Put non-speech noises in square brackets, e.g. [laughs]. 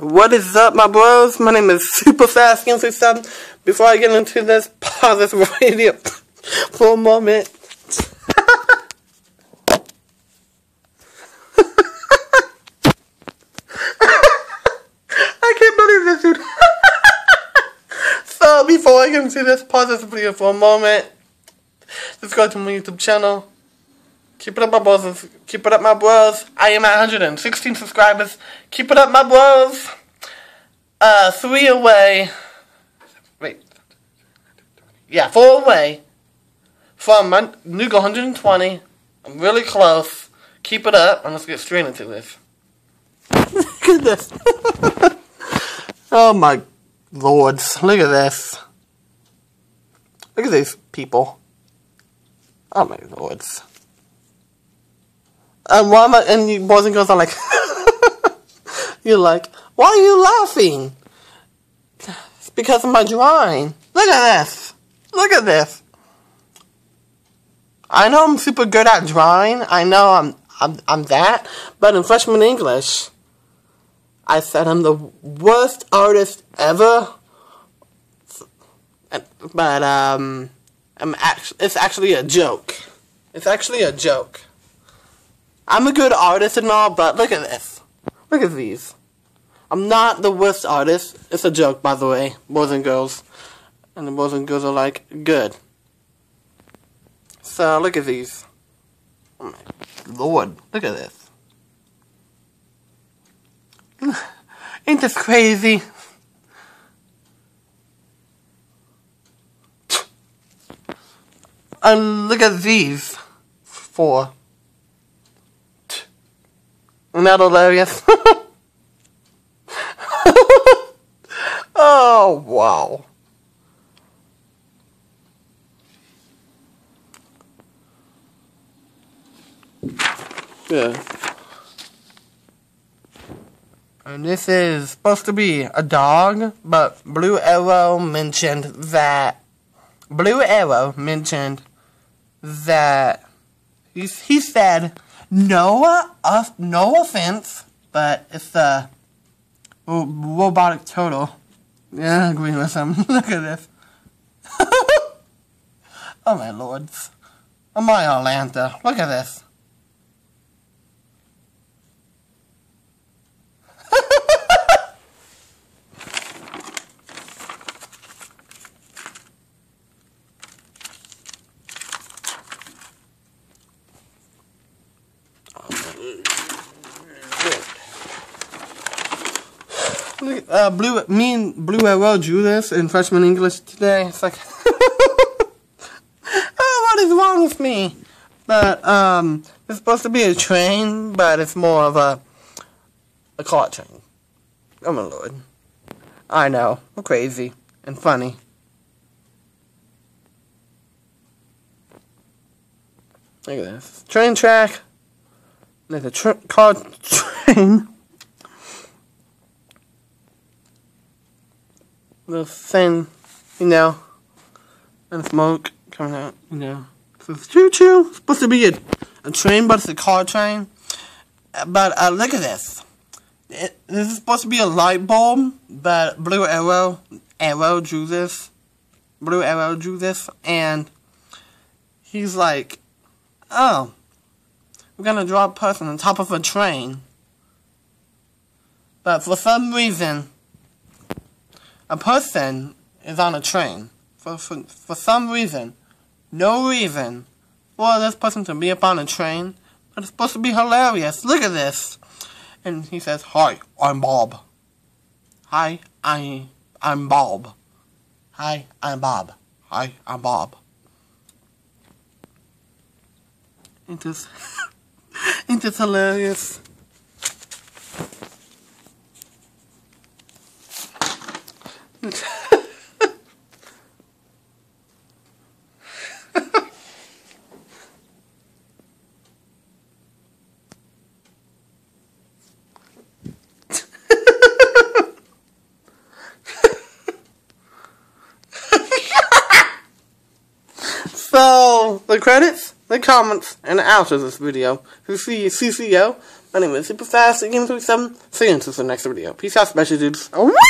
What is up, my bros? My name is Super Fast Skin 7 Before I get into this, pause this [laughs] video for a moment. [laughs] I can't believe this, dude. [laughs] so, before I get into this, pause this video for a moment. Subscribe to my YouTube channel. Keep it up, my bros. Keep it up, my bros. I am at 116 subscribers. Keep it up, my bros. Uh, three away. Wait. Yeah, four away from my new 120. I'm really close. Keep it up, and let's get straight into this. [laughs] Look at this. oh my lords. Look at this. Look at these people. Oh my lords. And why am I, and you boys and girls are like, [laughs] you're like, why are you laughing? It's because of my drawing. Look at this. Look at this. I know I'm super good at drawing. I know I'm I'm I'm that, but in freshman English, I said I'm the worst artist ever. But um, I'm actually it's actually a joke. It's actually a joke. I'm a good artist and all, but look at this. Look at these. I'm not the worst artist. It's a joke, by the way, boys and girls. And the boys and girls are like, good. So, look at these. Oh my lord, look at this. [laughs] Ain't this crazy? [laughs] And look at these. Four. That hilarious? [laughs] oh, wow. Yeah. And this is supposed to be a dog, but Blue Arrow mentioned that Blue Arrow mentioned that he, said no, uh, no offense, but it's a robotic turtle. Yeah, I agree with him. [laughs] Look at this. [laughs] oh my lords. Oh my Atlanta. Look at this. Uh, Blue, me and Blue Arrow drew this in freshman English today. It's like, [laughs] oh, what is wrong with me? But um, it's supposed to be a train, but it's more of a a car train. Oh my lord! I know, I'm crazy and funny. Look at this train track. There's a tr car train. the thin, you know, and smoke coming out, you know. So it's choo choo. Supposed to be a, a train, but it's a car train. But uh, look at this. It, this is supposed to be a light bulb, but Blue Arrow, Arrow drew this. Blue Arrow drew this, and he's like, oh, we're gonna draw a person on top of a train. But for some reason, a person is on a train. For, for, for some reason, no reason for this person to be up on a train, but it's supposed to be hilarious. Look at this. And he says, Hi, I'm Bob. Hi, I, I'm Bob. Hi, I'm Bob. Hi, I'm Bob. It is, [laughs] it is hilarious. so the credits the comments, and out of this video. So see CCO. My name is Superfast, Game 37. See you until the next video. Peace out, special dudes. Alright!